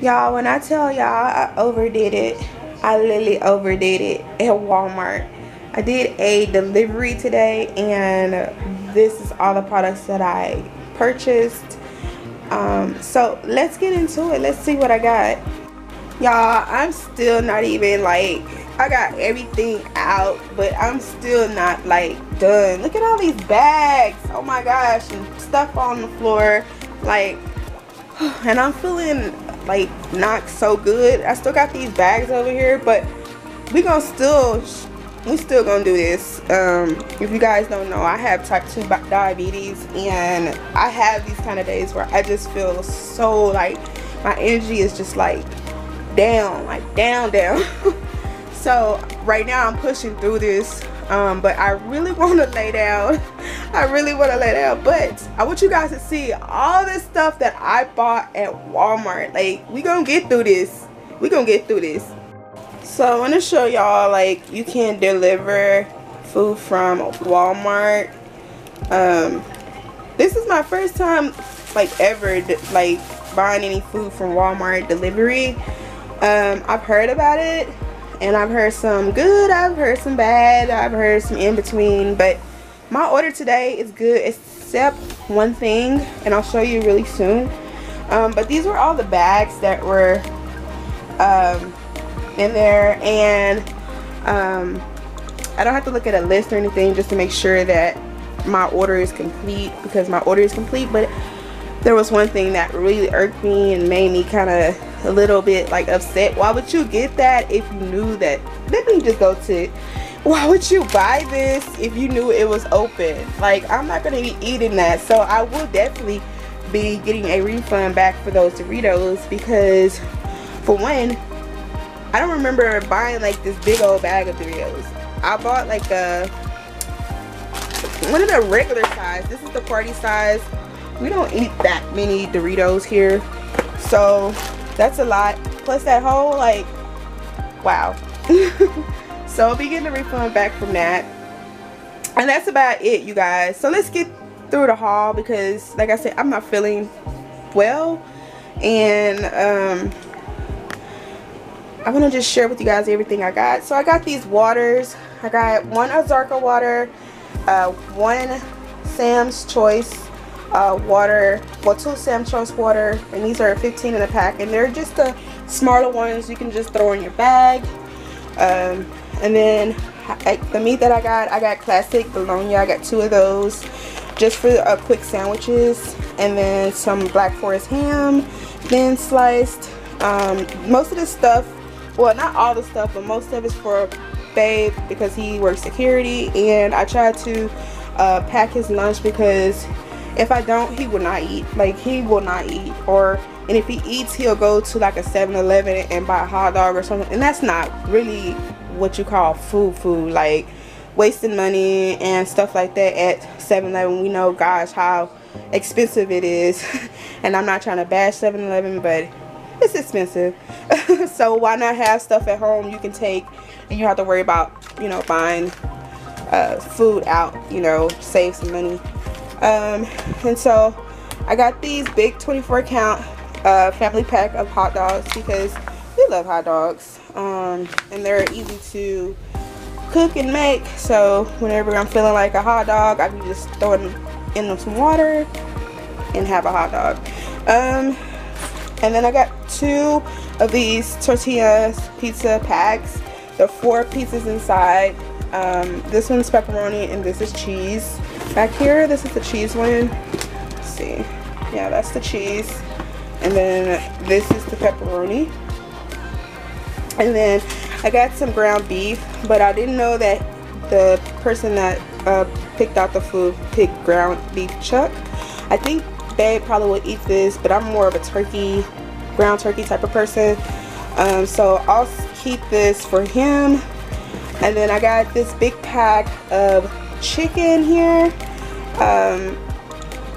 Y'all, when I tell y'all I overdid it, I literally overdid it at Walmart. I did a delivery today and this is all the products that I purchased. Um, so let's get into it. Let's see what I got. Y'all, I'm still not even like, I got everything out, but I'm still not like done. Look at all these bags. Oh my gosh, and stuff on the floor. Like, and I'm feeling like not so good. I still got these bags over here but we gonna still we still gonna do this. Um, if you guys don't know i have type 2 diabetes and i have these kind of days where i just feel so like my energy is just like down like down down. So right now i'm pushing through this um, but I really want to lay down. I really want to lay down. But I want you guys to see all this stuff that I bought at Walmart. Like, we gonna get through this. We gonna get through this. So I want to show y'all like you can deliver food from Walmart. Um, this is my first time like ever like buying any food from Walmart delivery. Um, I've heard about it and I've heard some good I've heard some bad I've heard some in between but my order today is good except one thing and I'll show you really soon. Um, but these were all the bags that were um, in there and um, I don't have to look at a list or anything just to make sure that my order is complete because my order is complete but there was one thing that really irked me and made me kind of a little bit like upset. Why would you get that if you knew that? Let me just go to why would you buy this if you knew it was open? Like i'm not gonna be eating that. So i will definitely be getting a refund back for those doritos because for one i don't remember buying like this big old bag of doritos. I bought like a one of the regular size this is the party size we don't eat that many doritos here. So that's a lot. Plus that whole like wow. So I'll be getting a refund back from that. And that's about it you guys. So let's get through the haul because like I said I'm not feeling well. And um I want to just share with you guys everything I got. So I got these waters. I got one Ozarka water uh, one Sam's Choice uh, water, well two Sam Choice water, and these are 15 in a pack, and they're just the smaller ones you can just throw in your bag. Um, and then I, the meat that I got, I got classic bologna. I got two of those just for uh, quick sandwiches, and then some Black Forest ham, thin sliced. Um, most of this stuff, well not all the stuff, but most of it's for Babe because he works security, and I tried to uh, pack his lunch because if I don't he will not eat. Like he will not eat. Or and if he eats he'll go to like a 7-eleven and buy a hot dog or something. And that's not really what you call food food. Like wasting money and stuff like that at 7-eleven we know gosh how expensive it is. And I'm not trying to bash 7-eleven but it's expensive. So why not have stuff at home you can take and you have to worry about you know buying uh, food out you know save some money um, and so I got these big 24 count uh, family pack of hot dogs because we love hot dogs. Um, and they're easy to cook and make. So whenever I'm feeling like a hot dog I can just throw it in some water and have a hot dog. Um, and then I got two of these Totino's pizza packs. There are four pieces inside. Um, this one's pepperoni and this is cheese back here this is the cheese one. Let's see. Yeah that's the cheese. And then this is the pepperoni. And then I got some ground beef but I didn't know that the person that uh, picked out the food picked ground beef chuck. I think babe probably will eat this but I'm more of a turkey ground turkey type of person. Um, so I'll keep this for him. And then I got this big pack of chicken here. Um,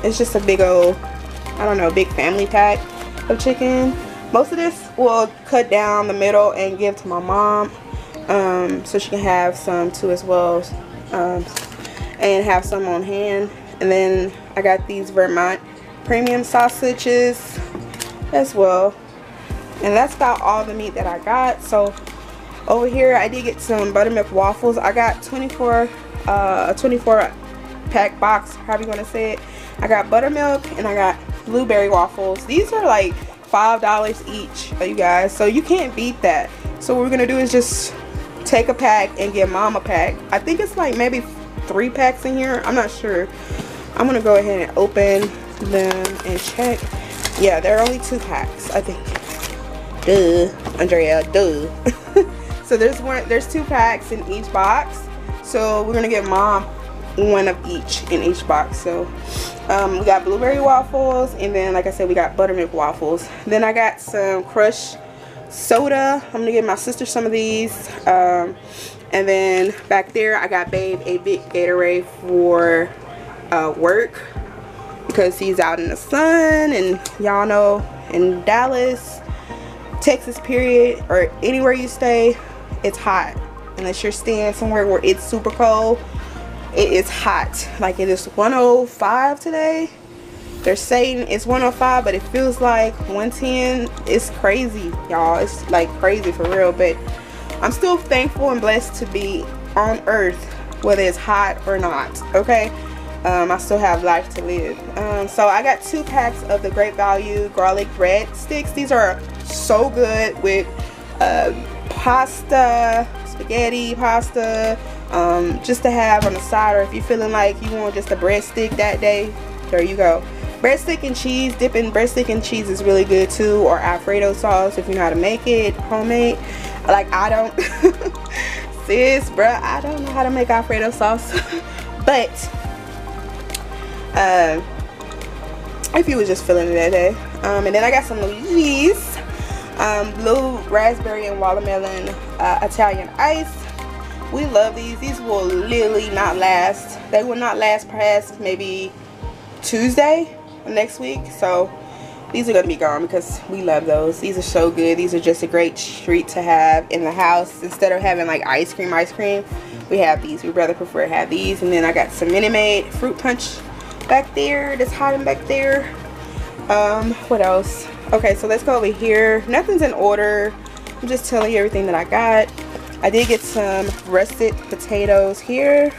it's just a big old, I don't know, big family pack of chicken. Most of this will cut down the middle and give to my mom um, so she can have some too as well um, and have some on hand. And then I got these Vermont premium sausages as well. and that's about all the meat that I got so over here I did get some buttermilk waffles I got 24 uh 24 pack box however you want to say it. I got buttermilk and I got blueberry waffles. These are like five dollars each you guys so you can't beat that. So what we're gonna do is just take a pack and get mom a pack. I think it's like maybe three packs in here I'm not sure. I'm gonna go ahead and open them and check. Yeah there are only two packs I think. Duh Andrea duh. So there's one there's two packs in each box so we're gonna get mom one of each in each box. So um, we got blueberry waffles and then like I said we got buttermilk waffles. Then I got some crushed soda. I'm gonna give my sister some of these. Um, and then back there I got babe a big Gatorade for uh, work because he's out in the sun and y'all know in Dallas Texas period or anywhere you stay it's hot unless you're staying somewhere where it's super cold it is hot. Like it is 105 today. They're saying it's 105 but it feels like 110 it's crazy y'all. It's like crazy for real but i'm still thankful and blessed to be on earth whether it's hot or not okay? Um, I still have life to live. Um, so I got two packs of the great value garlic bread sticks these are so good with uh, pasta spaghetti pasta um, just to have on the side or if you're feeling like you want just a breadstick that day there you go. Breadstick and cheese dipping breadstick and cheese is really good too or alfredo sauce if you know how to make it homemade. Like I don't sis bruh I don't know how to make alfredo sauce but uh, if you was just feeling it that day. Um, and then I got some Luigi's um, blue raspberry and watermelon uh, Italian ice. We love these. These will literally not last. They will not last past maybe Tuesday next week. So these are gonna be gone because we love those. These are so good. These are just a great treat to have in the house. Instead of having like ice cream ice cream we have these. We rather prefer to have these. And then I got some Minute Maid fruit punch back there that's hiding back there um what else okay so let's go over here nothing's in order I'm just telling you everything that I got I did get some russet potatoes here.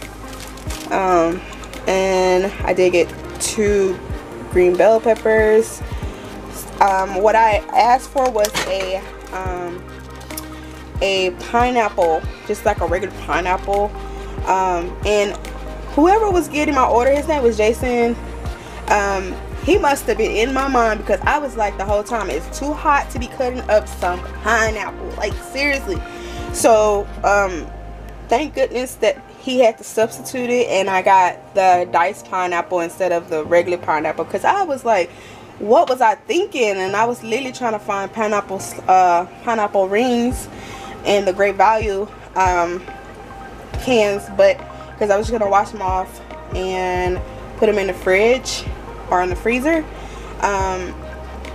Um, and I did get two green bell peppers. Um, what I asked for was a um, a pineapple, just like a regular pineapple. Um, and whoever was getting my order, his name was Jason. Um, he must have been in my mind because I was like the whole time, it's too hot to be cutting up some pineapple. Like seriously. So um thank goodness that he had to substitute it and I got the diced pineapple instead of the regular pineapple because I was like what was I thinking? And I was literally trying to find pineapple uh, pineapple rings and the great value um, cans but because I was gonna wash them off and put them in the fridge or in the freezer um,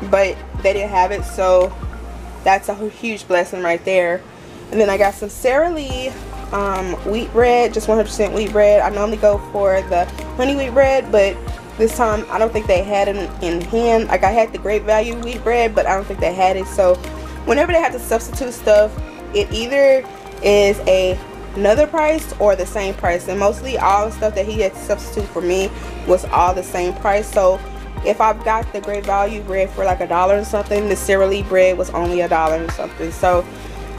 but they didn't have it so that's a huge blessing right there and then I got some Sara Lee um, wheat bread, just 100% wheat bread. I normally go for the honey wheat bread, but this time I don't think they had it in hand. Like I had the great value wheat bread, but I don't think they had it. So whenever they have to substitute stuff, it either is a another price or the same price. And mostly all the stuff that he had to substitute for me was all the same price. So if I've got the great value bread for like a dollar or something, the Sara Lee bread was only a dollar or something. So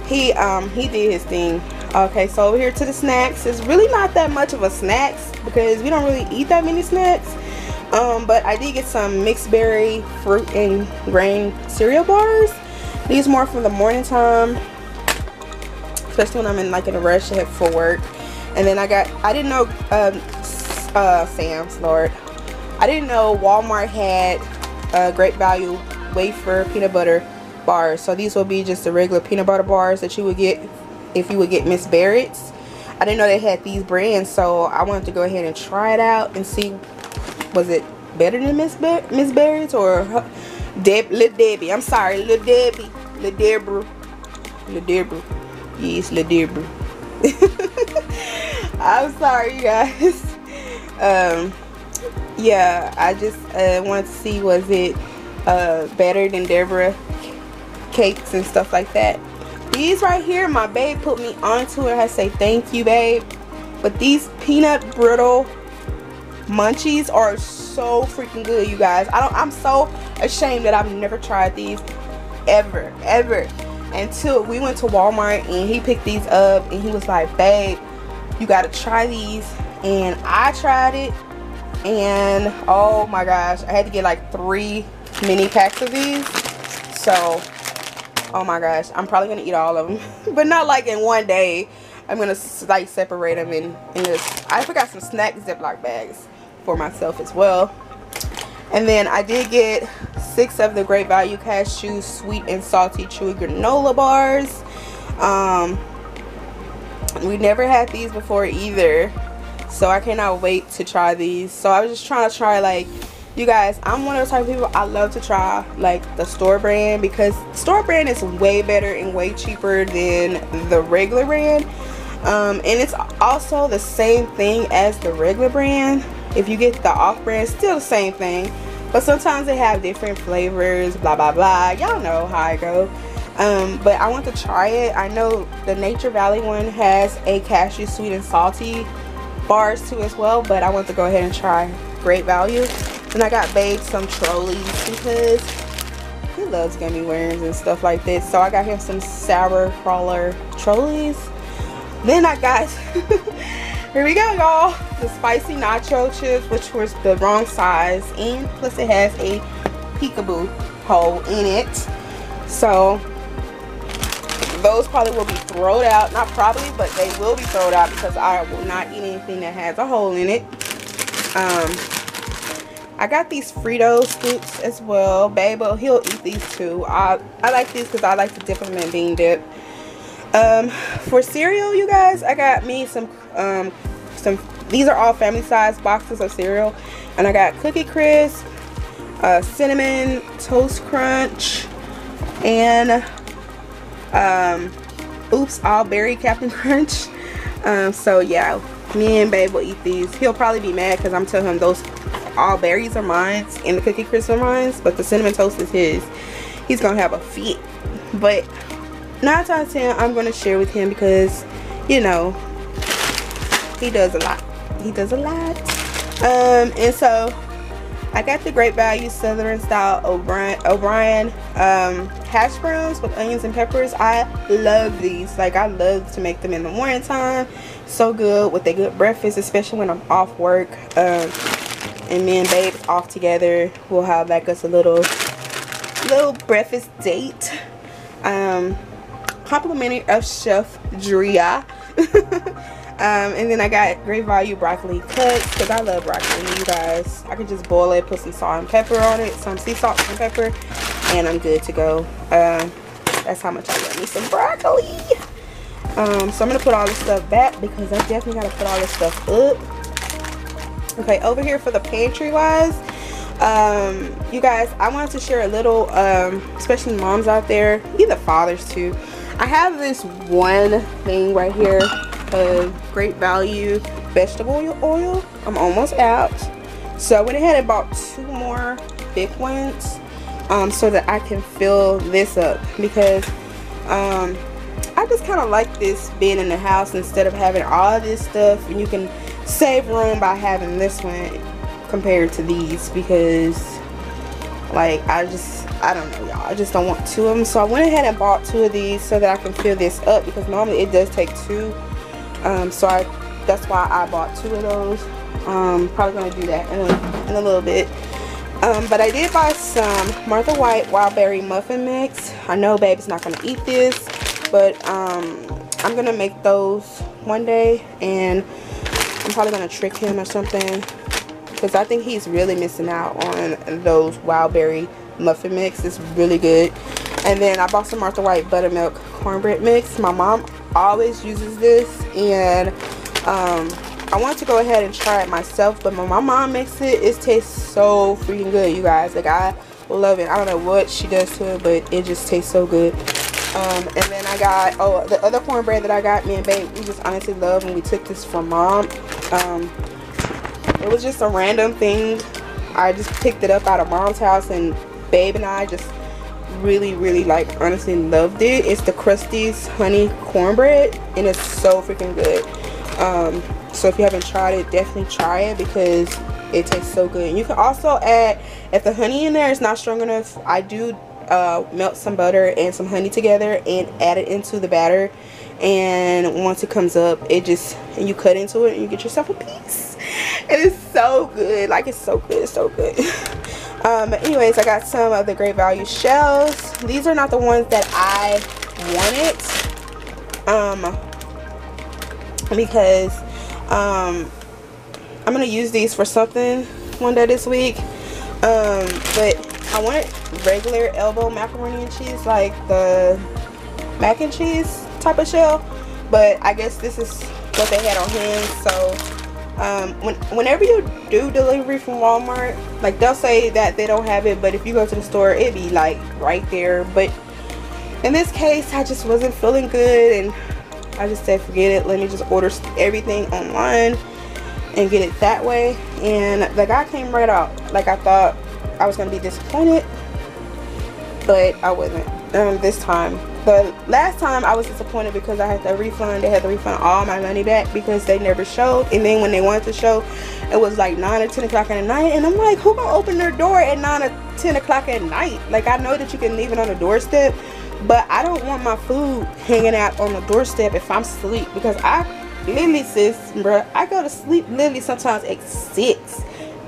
he um he did his thing okay so over here to the snacks it's really not that much of a snacks because we don't really eat that many snacks um but i did get some mixed berry fruit and grain cereal bars these more for the morning time especially when i'm in like in a rush for work. And then i got i didn't know um uh sam's lord. I didn't know walmart had a great value wafer peanut butter bars. So these will be just the regular peanut butter bars that you would get if you would get Miss Barrett's. I didn't know they had these brands so I wanted to go ahead and try it out and see was it better than Miss Bar Miss Barrett's or Deb Little Debbie. I'm sorry Little Debbie Little Deborah Little Deborah yes Little Deborah I'm sorry you guys um yeah I just uh, wanted to see was it uh, better than Deborah cakes and stuff like that. These right here, my babe put me onto it. I say thank you, babe. But these peanut brittle munchies are so freaking good, you guys. I don't. I'm so ashamed that I've never tried these ever, ever. Until we went to Walmart and he picked these up and he was like, babe, you gotta try these. And I tried it and oh my gosh, I had to get like three mini packs of these. So, oh my gosh, I'm probably gonna eat all of them, but not like in one day. I'm gonna like separate them in, in this. I forgot some snack Ziploc bags for myself as well. And then I did get six of the Great Value Cashew Sweet and Salty Chewy Granola Bars. Um, we never had these before either. So I cannot wait to try these. So I was just trying to try like you guys i'm one of those type of people i love to try like the store brand because store brand is way better and way cheaper than the regular brand um, and it's also the same thing as the regular brand if you get the off brand still the same thing. But sometimes they have different flavors blah blah blah. Y'all know how I go. Um, but I want to try it. I know the Nature Valley one has a cashew sweet and salty bars too as well but I want to go ahead and try great value. And I got Babe some Trollis because he loves gummy worms and stuff like this? So I got him some sour crawler Trollis. Then I got here we go y'all the spicy nacho chips which was the wrong size and plus it has a peekaboo hole in it so those probably will be thrown out not probably but they will be thrown out because I will not eat anything that has a hole in it um I got these Frito scoops as well. Babe, he'll eat these too. I, I like these because I like to dip them in bean dip. Um, for cereal, you guys, I got me some, um, some, these are all family size boxes of cereal. And I got Cookie Crisp, uh, Cinnamon Toast Crunch, and um, Oops All Berry Captain Crunch. Um, so yeah, me and Babe will eat these. He'll probably be mad because I'm telling him those all berries are mine and the cookie crisp are mine but the cinnamon toast is his he's gonna have a fit but nine times ten i'm gonna share with him because you know he does a lot he does a lot um and so I got the Great Value Southern Style O'Brien O'Brien um, hash browns with onions and peppers. I love these. Like I love to make them in the morning time. So good with a good breakfast, especially when I'm off work. Um, and me and babe off together we'll have like us a little little breakfast date um complimentary of chef drea um and then i got great value broccoli cuts because i love broccoli you guys. I can just boil it put some salt and pepper on it some sea salt and pepper and i'm good to go. Um that's how much i love me some broccoli. Um so i'm gonna put all this stuff back because i definitely gotta put all this stuff up. Okay over here for the pantry wise um you guys i wanted to share a little um especially moms out there either fathers too. I have this one thing right here of great value vegetable oil i'm almost out. So i went ahead and bought two more big ones um so that i can fill this up because um I just kind of like this being in the house instead of having all this stuff. And you can save room by having this one compared to these because like I just I don't know y'all. I just don't want two of them so I went ahead and bought two of these so that I can fill this up because normally it does take two um, so I that's why I bought two of those um, probably gonna do that in a, in a little bit um, but I did buy some Martha White Wild Berry Muffin Mix I know baby's not gonna eat this but um, I'm gonna make those one day and I'm probably going to trick him or something. Because I think he's really missing out on those wild berry muffin mix. It's really good. And then I bought some Martha White buttermilk cornbread mix. My mom always uses this. And um, I wanted to go ahead and try it myself. But when my mom makes it, it tastes so freaking good, you guys. Like, I love it. I don't know what she does to it, but it just tastes so good. Um, and then I got, oh, the other cornbread that I got, me and babe, we just honestly love when we took this from mom. Um, it was just a random thing. I just picked it up out of mom's house and babe and I just really really like honestly loved it. It's the Krusteaz honey cornbread and it's so freaking good. Um, so if you haven't tried it definitely try it because it tastes so good. And you can also add if the honey in there is not strong enough I do uh, melt some butter and some honey together and add it into the batter. And once it comes up it just you cut into it and you get yourself a piece. It is so good. Like it's so good. So good um anyways i got some of the great value shells. These are not the ones that i wanted um because um i'm gonna use these for something one day this week. Um but i wanted regular elbow macaroni and cheese like the mac and cheese type of shell. But I guess this is what they had on hand so um, when, whenever you do delivery from Walmart like they'll say that they don't have it but if you go to the store it be like right there. But in this case I just wasn't feeling good and I just said forget it. Let me just order everything online and get it that way. And the guy came right out. Like I thought I was gonna be disappointed but I wasn't um, this time but last time I was disappointed because I had to refund. They had to refund all my money back because they never showed. And then when they wanted to show, it was like 9 or 10 o'clock at night. And I'm like, who gonna open their door at 9 or 10 o'clock at night? Like, I know that you can leave it on the doorstep. But I don't want my food hanging out on the doorstep if I'm asleep. Because I literally, sis, bruh, I go to sleep literally sometimes at 6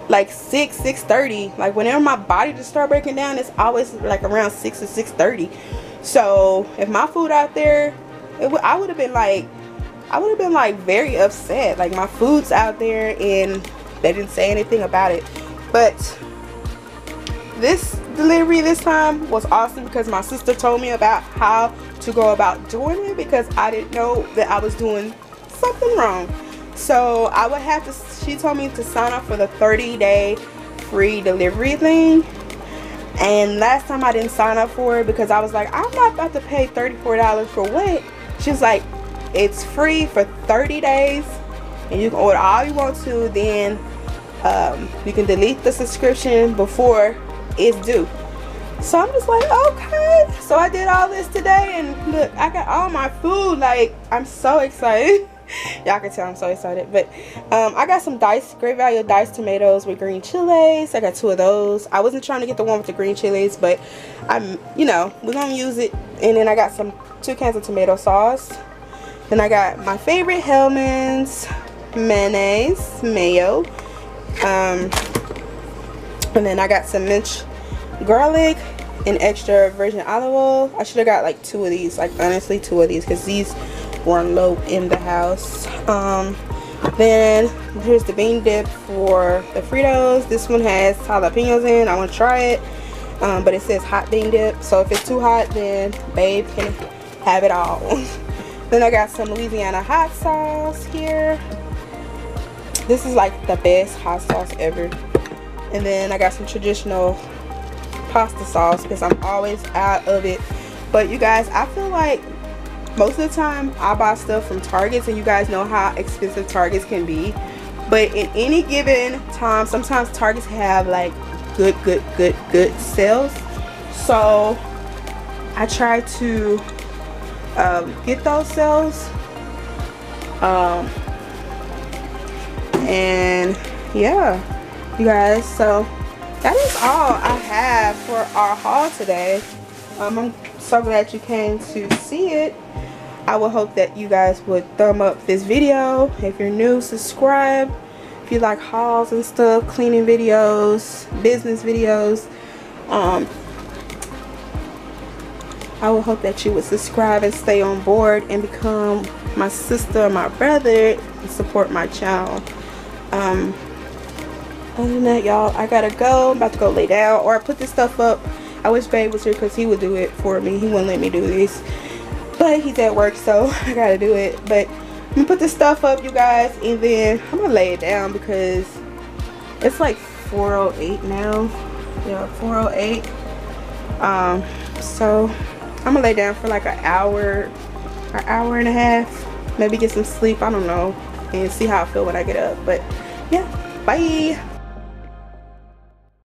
like 6 6 30 like whenever my body just start breaking down it's always like around 6 or 6 30 so if my food out there, it I would have been like, I would have been like very upset. Like my food's out there and they didn't say anything about it. But this delivery this time was awesome because my sister told me about how to go about doing it because I didn't know that I was doing something wrong. So I would have to, she told me to sign up for the 30 day free delivery thing and last time I didn't sign up for it because I was like, I'm not about to pay $34 for what? She was like, it's free for 30 days and you can order all you want to. Then um, you can delete the subscription before it's due. So I'm just like, okay. So I did all this today and look, I got all my food. Like, I'm so excited. y'all can tell i'm so excited. But um, i got some diced great value diced tomatoes with green chilies. I got two of those. I wasn't trying to get the one with the green chilies but i'm you know we're gonna use it. And then i got some two cans of tomato sauce. Then i got my favorite hellmann's mayonnaise mayo. Um, and then i got some minced garlic and extra virgin olive oil. I should have got like two of these like honestly two of these because these loaf in the house. Um, then here's the bean dip for the Fritos. This one has jalapenos in. I want to try it um, but it says hot bean dip. So if it's too hot then babe can have it all. Then I got some Louisiana hot sauce here. This is like the best hot sauce ever. And then I got some traditional pasta sauce because I'm always out of it. But you guys I feel like most of the time I buy stuff from Targets and you guys know how expensive Targets can be. But in any given time sometimes Targets have like good good good good sales. So I try to um, get those sales. Um, and yeah you guys so that is all I have for our haul today. Um, I'm so glad you came to see it I would hope that you guys would thumb up this video. If you're new, subscribe. If you like hauls and stuff, cleaning videos, business videos, um, I would hope that you would subscribe and stay on board and become my sister my brother and support my channel. Um, other than that, y'all, I gotta go. I'm about to go lay down or I put this stuff up. I wish Babe was here because he would do it for me. He wouldn't let me do this but he's at work so I gotta do it. But I'm gonna put this stuff up you guys and then I'm gonna lay it down because it's like 408 now. Yeah 408 um so I'm gonna lay down for like an hour an hour and a half. Maybe get some sleep I don't know and see how I feel when I get up. But yeah bye